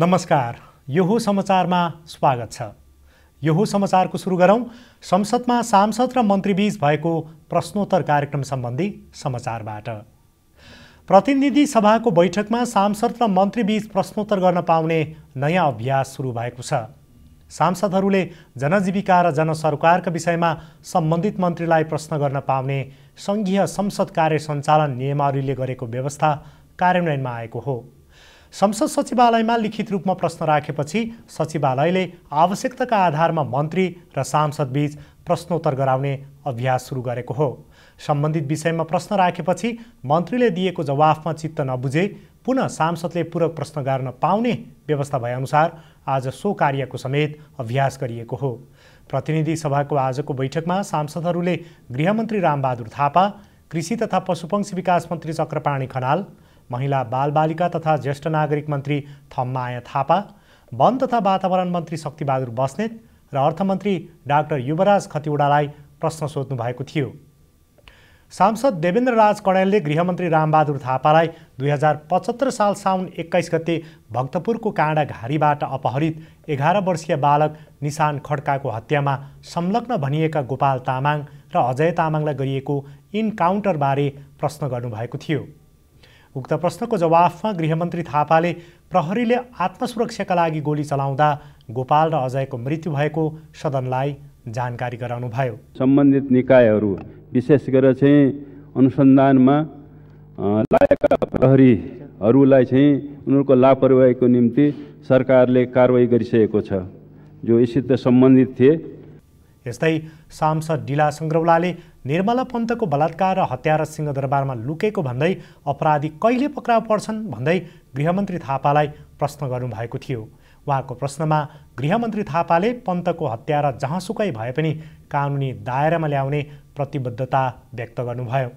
नमस्कार यो हो समाचारमा स्वागत छ। यो हो समाचारको सुरु गरौँ। संसदमा सांसद र मन्त्रीबीच भएको प्रश्नोत्तर कार्यक्रम सम्बन्धी समाचारबाट। प्रतिनिधि सभाको बैठकमा सांसद र मन्त्रीबीच प्रश्नोत्तर गर्न पाउने नयाँ अभ्यास सुरु भएको छ। सांसदहरूले जनजीविका र जनसरकारका विषयमा सम्बन्धित मन्त्रीलाई प्रश्न गर्न पाउने सङ्घीय संसद कार्य सञ्चालन नियमावलीले गरेको व्यवस्था कार्यान्वयनमा आएको हो। संसद सचिवालयमा लिखित रूपमा प्रश्न राखेपछि सचिवालयले आवश्यकताका आधारमा मन्त्री र सांसदबीच प्रश्नोत्तर गराउने अभ्यास सुरु गरेको हो। सम्बन्धित विषयमा प्रश्न राखेपछि मन्त्रीले दिएको जवाफमा चित्त नबुझे पुनः सांसदले पूरक प्रश्न गर्न पाउने व्यवस्था भएअनुसार आज सो कार्यको समेत अभ्यास गरिएको हो। प्रतिनिधि सभाको आजको बैठकमा सांसदहरूले गृहमन्त्री रामबहादुर थापा कृषि तथा पशुपक्षी विकास मन्त्री चक्रपाणी खनाल महिला बालबालिका तथा ज्येष्ठ नागरिक मन्त्री थम्माया थापा वन तथा वातावरण मन्त्री शक्तिबहादुर बस्नेत र अर्थमन्त्री डाक्टर युवराज खतिवडालाई प्रश्न सोध्नु भएको थियो। सांसद देवेन्द्र राज कणेलले गृहमन्त्री रामबहादुर थापालाई दुई हजार पचहत्तर साल साउन एक्काइस गते भक्तपुरको काँडा घारीबाट अपहरित एघार वर्षीय बालक निशान खड्काको हत्यामा संलग्न भनिएका गोपाल तामाङ र अजय तामाङलाई गरिएको इन्काउन्टरबारे प्रश्न गर्नुभएको थियो। उक्त प्रश्नको जवाफमा गृहमन्त्री थापाले प्रहरीले आत्मसुरक्षाका लागि गोली चलाउँदा गोपाल र अजयको मृत्यु भएको सदनलाई जानकारी गराउनुभयो। सम्बन्धित निकायहरू विशेष गरेर चाहिँ अनुसन्धानमा लागेका प्रहरीहरूलाई चाहिँ उनीहरूको लापरवाहीको निम्ति सरकारले कारवाही गरिसकेको छ जो यसित सम्बन्धित थिए। यस्तै सांसद डिला सङ्ग्रौलाले निर्मला पन्तको बलात्कार र हत्या र सिंहदरबारमा लुकेको भन्दै अपराधी कहिले पक्राउ पर्छन् भन्दै गृहमन्त्री थापालाई प्रश्न गर्नुभएको थियो। उहाँको प्रश्नमा गृहमन्त्री थापाले पन्तको हत्या र जहाँसुकै भए पनि कानुनी दायरामा ल्याउने प्रतिबद्धता व्यक्त गर्नुभयो।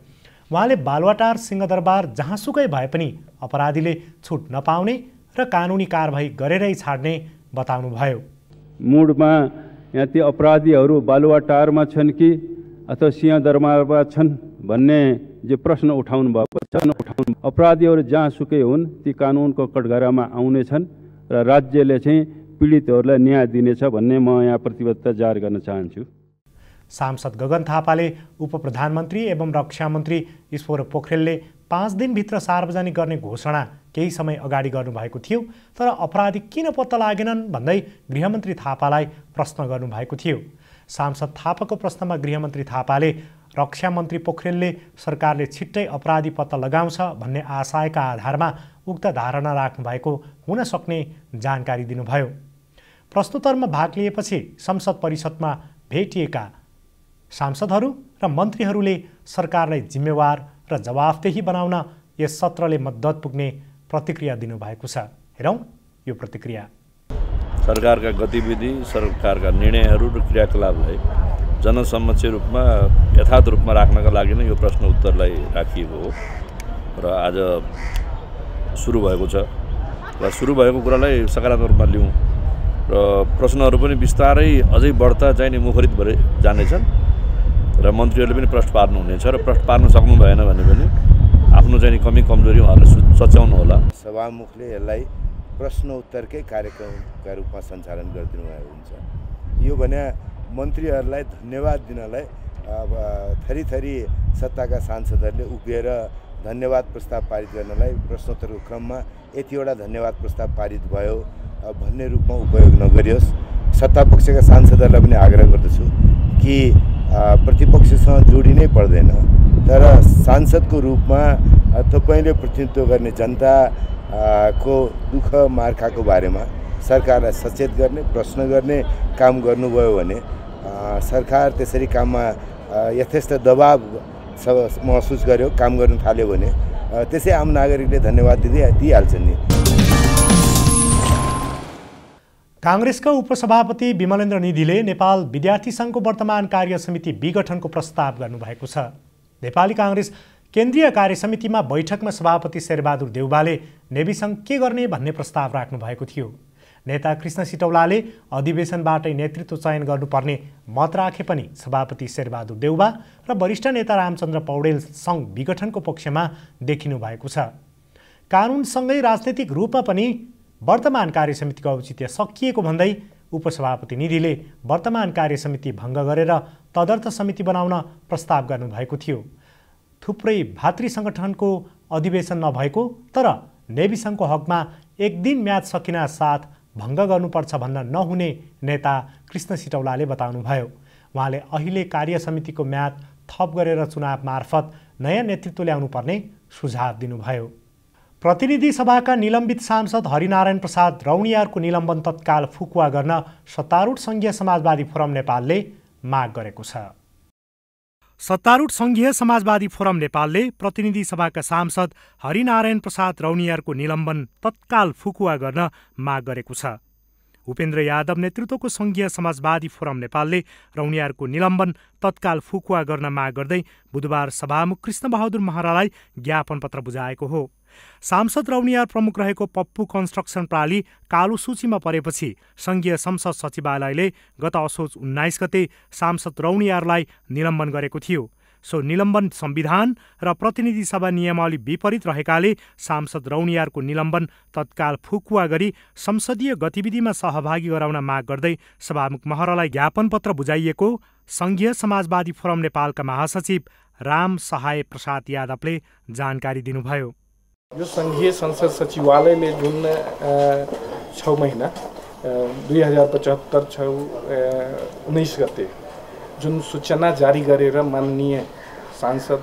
उहाँले बालुवाटार सिंहदरबार जहाँसुकै भए पनि अपराधीले छुट नपाउने र कानुनी कारवाही गरेरै छाड्ने बताउनुभयो। मुडमा यहाँ ती अपराधीहरू बालुवाटारमा छन् कि अथवा सिंहदरबारमा छन् भन्ने जे प्रश्न उठाउनु भएको छ उठाउनु अपराधीहरू जहाँसुकै हुन् ती कानुनको कटघरामा आउनेछन् र राज्यले चाहिँ पीडितहरूलाई न्याय दिनेछ भन्ने म यहाँ प्रतिबद्धता जाहेर गर्न चाहन्छु। सांसद गगन थापाले उप प्रधानमन्त्री एवं रक्षा मन्त्री ईश्वर पोखरेलले पाँच दिनभित्र सार्वजनिक गर्ने घोषणा केही समय अगाडि गर्नुभएको थियो तर अपराधी किन पत्ता लागेनन् भन्दै गृहमन्त्री थापालाई प्रश्न गर्नुभएको थियो। सांसद थापाको प्रश्नमा गृहमन्त्री थापाले रक्षा मन्त्री पोखरेलले सरकारले छिट्टै अपराधी पत्ता लगाउँछ भन्ने आशयका आधारमा उक्त धारणा राख्नु भएको हुन सक्ने जानकारी दिनुभयो। प्रश्नोत्तरमा भाग लिएपछि संसद परिषदमा भेटिएका सांसदहरू र मन्त्रीहरूले सरकारलाई जिम्मेवार र जवाफदेही बनाउन यस सत्रले मद्दत पुग्ने प्रतिक्रिया दिनुभएको छ। हेरौँ यो प्रतिक्रिया। सरकारका गतिविधि सरकारका निर्णयहरू र क्रियाकलापलाई जनसम्मक्ष रूपमा यथार्थ रूपमा राख्नका लागि नै यो प्रश्न उत्तरलाई राखिएको हो र आज सुरु भएको छ। र सुरु भएको कुरालाई सकारात्मक रूपमा लिउँ र प्रश्नहरू पनि बिस्तारै अझै बढ्ता चाहिँ नि मुखरित भएर जानेछन् र मन्त्रीहरूले पनि प्रश्न पार्नुहुनेछ र प्रश्न पार्न सक्नु भएन भने पनि आफ्नो चाहिँ कमी कमजोरी उहाँहरूले सच्याउनु होला सभामुखले यसलाई प्रश्न उत्तरकै कार्यक्रमका रूपमा सञ्चालन गरिदिनु भएको हुन्छ। यो भने मन्त्रीहरूलाई धन्यवाद दिनलाई अब थरी थरी सत्ताका सांसदहरूले उभिएर धन्यवाद प्रस्ताव पारित गर्नलाई प्रश्नोत्तरको क्रममा यतिवटा धन्यवाद प्रस्ताव पारित भयो भन्ने रूपमा उपयोग नगरियोस्। सत्ता पक्षका सांसदहरूलाई पनि आग्रह गर्दछु कि प्रतिपक्षसँग जोडिनै पर्दैन। तर सांसदको रूपमा तपाईँले प्रतिनिधित्व गर्ने जनताको दुःख मार्खाको बारेमा सरकारलाई सचेत गर्ने प्रश्न गर्ने काम गर्नुभयो भने सरकार त्यसरी काममा यथेष्ट दबाब महसुस गर्यो काम गर्न थाल्यो भने त्यसै आम नागरिकले धन्यवाद दिँदै दिइहाल्छन् नि। काङ्ग्रेसका उपसभापति विमलेन्द्र निधिले नेपाल विद्यार्थी सङ्घको वर्तमान कार्य समिति विघटनको प्रस्ताव गर्नुभएको छ। नेपाली काङ्ग्रेस केन्द्रीय कार्य समितिमा बैठकमा सभापति शेरबहादुर देउबाले नेविसङ्घ के गर्ने भन्ने प्रस्ताव राख्नु भएको थियो। नेता कृष्ण सिटौलाले अधिवेशनबाटै नेतृत्व चयन गर्नुपर्ने मत राखे पनि सभापति शेरबहादुर देउबा र वरिष्ठ नेता रामचन्द्र पौडेल सङ्घ विघटनको पक्षमा देखिनु भएको छ। कानुनसँगै राजनैतिक रूपमा पनि वर्तमान कार्य समितिको औचित्य सकिएको भन्दै उपसभापति निधिले वर्तमान कार्य समिति भङ्ग गरेर तदर्थ समिति बनाउन प्रस्ताव गर्नुभएको थियो। थुप्रै भातृ सङ्गठनको अधिवेशन नभएको तर नेभी सङ्घको हकमा एक दिन म्याच सकिन साथ भङ्ग गर्नुपर्छ भन्न नहुने नेता कृष्ण सिटौलाले बताउनुभयो। उहाँले अहिले कार्य समितिको म्याद थप गरेर चुनाव मार्फत नयाँ नेतृत्व ल्याउनु पर्ने सुझाव दिनुभयो। प्रतिनिधि सभाका निलम्बित सांसद हरिनारायण प्रसाद रौनियारको निलम्बन तत्काल फुकुवा गर्न सत्तारूढ सङ्घीय समाजवादी फोरम नेपालले माग गरेको छ। सत्तारूढ सङ्घीय समाजवादी फोरम नेपालले प्रतिनिधि सभाका सांसद हरिनारायण प्रसाद रौनियारको निलम्बन तत्काल फुकुवा गर्न माग गरेको छ। उपेन्द्र यादव नेतृत्वको सङ्घीय समाजवादी फोरम नेपालले रौनियारको निलम्बन तत्काल फुकुवा गर्न माग गर्दै बुधबार सभामुख कृष्णबहादुर महरालाई ज्ञापन पत्र बुझाएको हो। सांसद रौनियार प्रमुख रहेको पप्पु कन्स्ट्रक्सन प्रणाली कालो सूचीमा परेपछि सङ्घीय संसद सचिवालयले गत असोज उन्नाइस गते सांसद रौनियारलाई निलम्बन गरेको थियो। सो निलम्बन संविधान र प्रतिनिधि सभा नियमावली विपरीत रहेकाले सांसद रौनियारको निलम्बन तत्काल फुकुवा गरी संसदीय गतिविधिमा सहभागी गराउन माग गर्दै सभामुख महरालाई ज्ञापन पत्र बुझाइएको सङ्घीय समाजवादी फोरम नेपालका महासचिव राम सहाय प्रसाद यादवले जानकारी दिनुभयो। यो सङ्घीय संसद सचिवालयले जुन छ महिना दुई हजार पचहत्तर छ उन्नाइस गते जुन सूचना जारी गरेर माननीय सांसद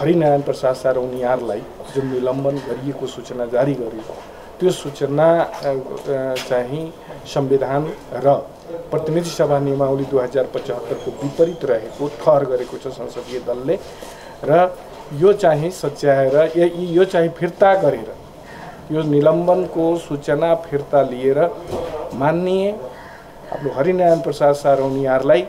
हरिनारायण प्रसाद सारौनियारलाई जुन निलम्बन गरिएको सूचना जारी गर्यो त्यो सूचना चाहिँ संविधान र प्रतिनिधि सभा नियमावली दुई हजार पचहत्तरको विपरीत रहेको ठहर गरेको छ संसदीय दलले र यो चाहिँ सच्याएर यो चाहिँ फिर्ता गरेर यो निलम्बनको सूचना फिर्ता लिएर मान्य आफ्नो हरिनारायण प्रसाद सारौनियारलाई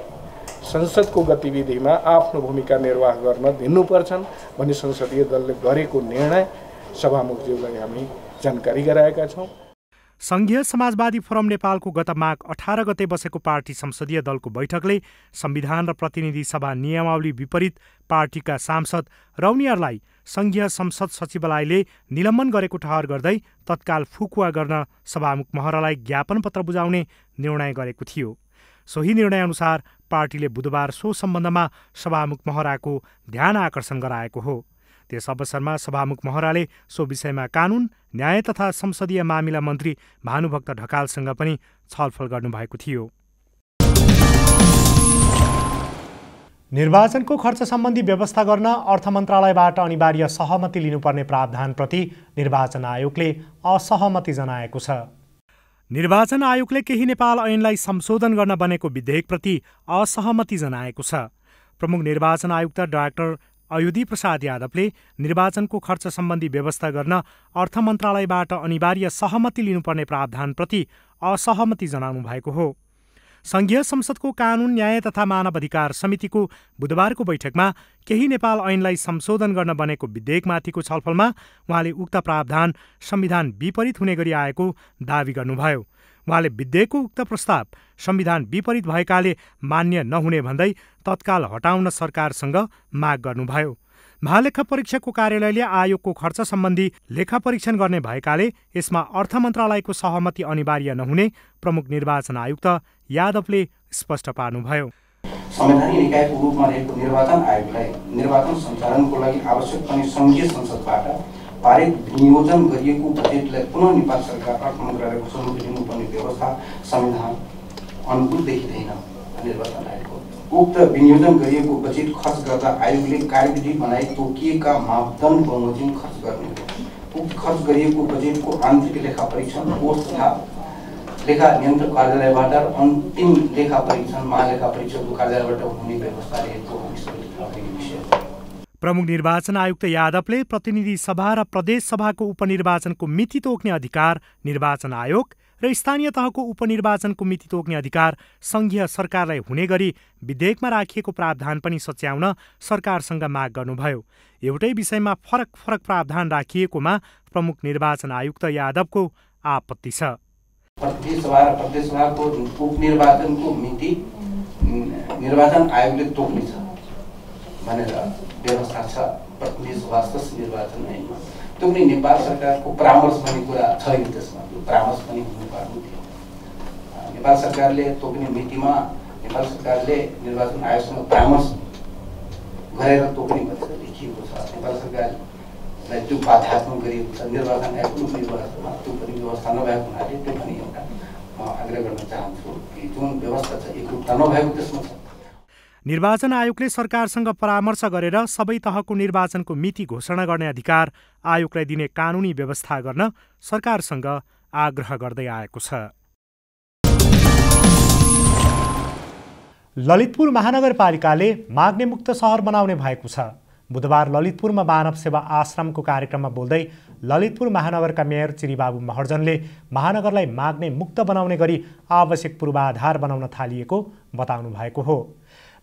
संसदको गतिविधिमा आफ्नो भूमिका निर्वाह गर्न दिनुपर्छन् भन्ने संसदीय दलले गरेको निर्णय सभामुखज्यूलाई हामी जानकारी गराएका छौँ। सङ्घीय समाजवादी फोरम नेपालको गत माघ अठार गते बसेको पार्टी संसदीय दलको बैठकले संविधान र प्रतिनिधि सभा नियमावली विपरीत पार्टीका सांसद रौनियारलाई सङ्घीय संसद सचिवालयले निलम्बन गरेको ठहर गर्दै तत्काल फुकुवा गर्न सभामुख महरालाई ज्ञापन पत्र बुझाउने निर्णय गरेको थियो। सोही निर्णयअनुसार पार्टीले बुधबार सो सम्बन्धमा सभामुख महराको ध्यान आकर्षण गराएको हो। त्यस अवसरमा सभामुख महराले सो विषयमा कानून न्याय तथा संसदीय मामिला मन्त्री भानुभक्त ढकालसँग पनि छलफल गर्नुभएको थियो। निर्वाचनको खर्च सम्बन्धी व्यवस्था गर्न अर्थ मन्त्रालयबाट अनिवार्य सहमति लिनुपर्ने प्रावधानप्रति निर्वाचन आयोगले असहमति जनाएको छ। निर्वाचन आयोगले केही नेपाल ऐनलाई संशोधन गर्न बनेको विधेयकप्रति असहमति जनाएको छ। प्रमुख निर्वाचन आयुक्त डाक्टर अयुधी प्रसाद यादवले निर्वाचनको खर्च सम्बन्धी व्यवस्था गर्न अर्थ मन्त्रालयबाट अनिवार्य सहमति लिनुपर्ने प्रावधानप्रति असहमति जनाउनु भएको हो। संघीय संसदको कानून न्याय तथा मानव अधिकार समितिको बुधबारको बैठकमा केही नेपाल ऐनलाई संशोधन गर्न बनेको विधेयकमाथिको छलफलमा उहाँले उक्त प्रावधान संविधान विपरीत हुने गरी आएको दावी गर्नुभयो। उहाँले विधेयकको उक्त प्रस्ताव संविधान विपरीत भएकाले मान्य नहुने भन्दै तत्काल हटाउन सरकारसँग माग गर्नुभयो। महालेखा परीक्षकको कार्यालयले आयोगको खर्च सम्बन्धी लेखा परीक्षण गर्ने भएकाले यसमा अर्थ मन्त्रालयको सहमति अनिवार्य नहुने प्रमुख निर्वाचन आयुक्त यादवले स्पष्ट पार्नुभयो। संवैधानिक निकायको रूपमा रहेको निर्वाचन आयोगलाई निर्वाचन सञ्चालनको लागि आवश्यक पर्ने सङ्घीय संसदबाट पारित विनियोजन गरिएको बजेटलाई पुनः नेपाल सरकार अर्थ मन्त्रालयको सम्मुख लिनुपर्ने व्यवस्था संविधान अनुकूल देखिँदैन निर्वाचन आयोगको। उक्त विनियोजन गरिएको बजेट खर्च गर्दा आयोगले कार्यविधि बनाई तोकिएका मापदण्ड बमोजिम खर्च गर्ने हो। उक्त खर्च गरिएको बजेटको आन्तरिक लेखा परीक्षण कोष तथा लेखा नियन्त्रक कार्यालयबाट अन्तिम लेखा परीक्षण महालेखा परीक्षकको कार्यालयबाट हुने व्यवस्था रहेको विषय प्रमुख निर्वाचन आयुक्त यादवले प्रतिनिधि सभा र प्रदेश सभाको उपनिर्वाचनको मिति तोक्ने अधिकार निर्वाचन आयोग र स्थानीय तहको उपनिर्वाचनको मिति तोक्ने अधिकार सङ्घीय सरकारलाई हुने गरी विधेयकमा राखिएको प्रावधान पनि सच्याउन सरकारसँग माग गर्नुभयो। एउटै विषयमा फरक फरक प्रावधान राखिएकोमा प्रमुख निर्वाचन आयुक्त यादवको आपत्ति छ। निर्वाचन आयोगले तोक्नेछ। भनेर व्यवस्था छ प्रतिनिधि निर्वाचन ऐनमा त्यो पनि नेपाल सरकारको परामर्श भन्ने कुरा छैन त्यसमा। त्यो परामर्श पनि हुनुपर्ने थियो। नेपाल सरकारले तोक्ने मितिमा नेपाल सरकारले निर्वाचन आयोगसँग परामर्श गरेर तोक्ने भनेर लेखिएको छ। नेपाल सरकारलाई त्यो बाध्यात्मक गरिएको छ। निर्वाचन आयोगको निर्वाचनमा त्यो पनि व्यवस्था नभएको हुनाले त्यो पनि एउटा म आग्रह गर्न चाहन्छु कि जुन व्यवस्था छ एकरूपता नभएको त्यसमा छ। निर्वाचन आयोगले सरकारसँग परामर्श गरेर सबै तहको निर्वाचनको मिति घोषणा गर्ने अधिकार आयोगलाई दिने कानुनी व्यवस्था गर्न सरकारसँग आग्रह गर्दै आएको छ। ललितपुर महानगरपालिकाले माग्ने मुक्त सहर बनाउने भएको छ। बुधबार ललितपुरमा मानव सेवा आश्रमको कार्यक्रममा बोल्दै ललितपुर महानगरका मेयर चिरीबाबु महर्जनले महानगरलाई माग्ने मुक्त बनाउने गरी आवश्यक पूर्वाधार बनाउन थालिएको बताउनु भएको हो।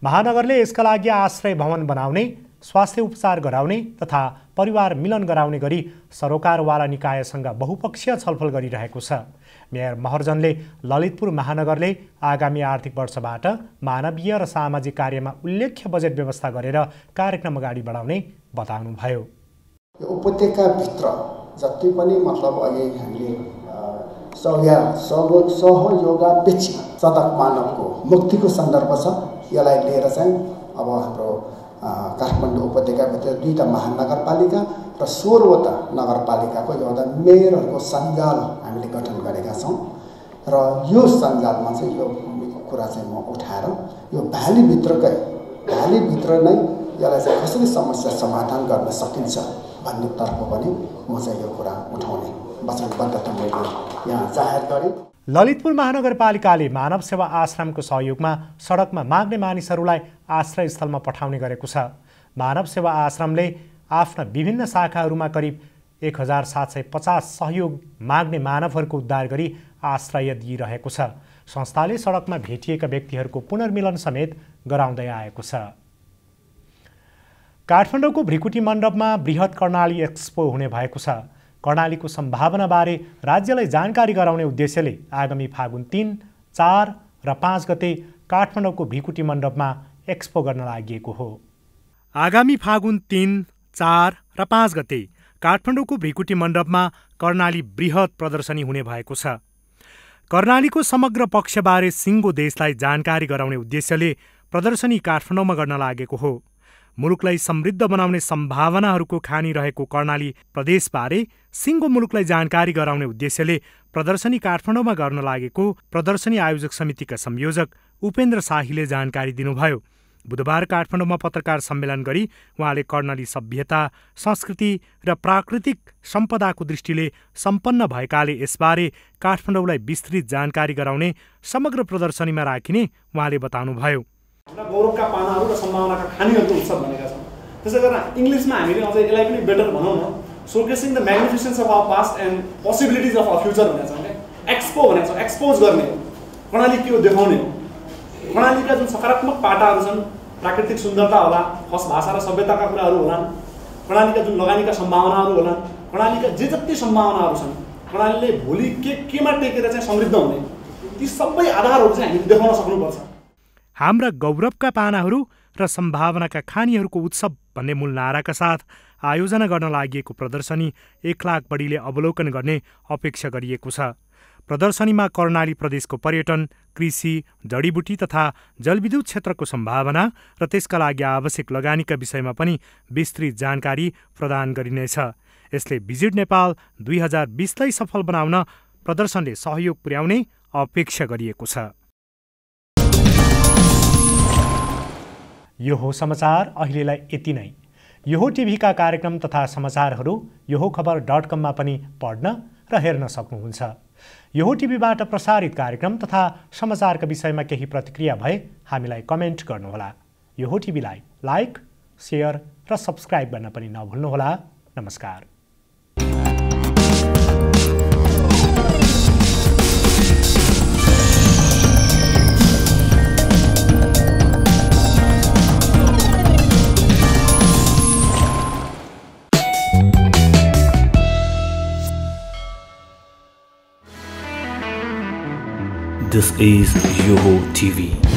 महानगरले यसका लागि आश्रय भवन बनाउने स्वास्थ्य उपचार गराउने तथा परिवार मिलन गराउने गरी सरोकारवाला निकायसँग बहुपक्षीय छलफल गरिरहेको छ। मेयर महर्जनले ललितपुर महानगरले आगामी आर्थिक वर्षबाट मानवीय र सामाजिक कार्यमा उल्लेख्य बजेट व्यवस्था गरेर कार्यक्रम अगाडि बढाउने बताउनुभयो। उपत्यकाभित्र जति पनि मतलब अहिले हामीले सहया सह सहयोगापेक्षी सदक मानवको मुक्तिको सन्दर्भ छ। यसलाई लिएर चाहिँ अब हाम्रो काठमाडौँ उपत्यकाभित्र दुईवटा महानगरपालिका र सोह्रवटा नगरपालिकाको एउटा मेयरहरूको सञ्जाल हामीले गठन गरेका छौँ। र यो सञ्जालमा चाहिँ यो कुरा चाहिँ म उठाएर यो भ्यालीभित्रकै भ्यालीभित्र नै यसलाई चाहिँ कसरी समस्या समाधान गर्न सकिन्छ भन्नेतर्फ पनि म चाहिँ यो कुरा उठाउने मैले यहाँ जाहेर गरेँ ललितपुर महानगरपालिकाले मानव सेवा आश्रमको सहयोगमा सडकमा माग्ने मानिसहरूलाई आश्रयस्थलमा पठाउने गरेको छ। मानव सेवा आश्रमले आफ्ना विभिन्न शाखाहरूमा करिब एक हजार सात सय पचास सहयोग माग्ने मानवहरूको उद्धार गरी आश्रय दिइरहेको छ। संस्थाले सडकमा भेटिएका व्यक्तिहरूको पुनर्मिलन समेत गराउँदै आएको छ। काठमाडौँको भ्रिकुटी मण्डपमा बृहत कर्णाली एक्सपो हुने भएको छ। कर्णालीको सम्भावनाबारे राज्यलाई जानकारी गराउने उद्देश्यले आगामी फागुन तिन चार र पाँच गते काठमाडौँको भिकुटी मण्डपमा एक्सपो गर्न लागि हो। आगामी फागुन तिन चार र पाँच गते काठमाडौँको भ्रिकुटी मण्डपमा कर्णाली बृहत प्रदर्शनी हुने भएको छ। कर्णालीको समग्र पक्षबारे सिङ्गो देशलाई जानकारी गराउने उद्देश्यले प्रदर्शनी काठमाडौँमा गर्न लागेको हो। मुलुकलाई समृद्ध बनाउने सम्भावनाहरूको खानी रहेको कर्णाली प्रदेशबारे सिङ्गो मुलुकलाई जानकारी गराउने उद्देश्यले प्रदर्शनी काठमाडौँमा गर्न लागेको प्रदर्शनी आयोजक समितिका संयोजक उपेन्द्र शाहीले जानकारी दिनुभयो। बुधबार काठमाडौँमा पत्रकार सम्मेलन गरी उहाँले कर्णाली सभ्यता संस्कृति र प्राकृतिक सम्पदाको दृष्टिले सम्पन्न भएकाले यसबारे काठमाडौँलाई विस्तृत जानकारी गराउने समग्र प्रदर्शनीमा राखिने उहाँले बताउनुभयो। गौरवका पानाहरू र सम्भावनाका खानीहरूको उत्सव भनेका छौँ त्यसै गरेर इङ्ग्लिसमा हामीले अझै यसलाई पनि बेटर भनौँ न। Showcasing the magnificence of our past and possibilities of our future भनेको छौँ क्या एक्सपो भनेको छौँ एक्सपोज गर्ने हो। प्रणाली के हो देखाउने हो। प्रणालीका जुन सकारात्मक पाटाहरू छन् प्राकृतिक सुन्दरता होला खस भाषा र सभ्यताका कुराहरू होलान्। प्रणालीका जुन लगानीका सम्भावनाहरू होलान् प्रणालीका जे जति सम्भावनाहरू छन् प्रणालीले भोलि के केमा टेकेर चाहिँ समृद्ध हुने ती सबै आधारहरू चाहिँ हामीले देखाउन सक्नुपर्छ। हाम्रा गौरवका पानाहरू र सम्भावनाका खानीहरूको उत्सव भन्ने मूल नाराका साथ आयोजना गर्न लागि प्रदर्शनी एक लाख बढीले अवलोकन गर्ने अपेक्षा गरिएको छ। प्रदर्शनीमा कर्णाली प्रदेशको पर्यटन कृषि जडीबुटी तथा जलविद्युत क्षेत्रको सम्भावना र त्यसका लागि आवश्यक लगानीका विषयमा पनि विस्तृत जानकारी प्रदान गरिनेछ। यसले भिजिट नेपाल दुई हजार बिसलाई सफल बनाउन प्रदर्शनले सहयोग पुर्याउने अपेक्षा गरिएको छ। यो हो समाचार अहिलेलाई यति नै। यो हो टिभीका कार्यक्रम तथा समाचारहरू यो हो खबर डट कममा पनि पढ्न र हेर्न सक्नुहुन्छ। यो हो टिभीबाट प्रसारित कार्यक्रम तथा समाचारका विषयमा केही प्रतिक्रिया भए हामीलाई कमेन्ट गर्नुहोला। यो हो टिभीलाई लाइक सेयर र सब्सक्राइब गर्न पनि नभुल्नुहोला। नमस्कार। This is Yoho TV.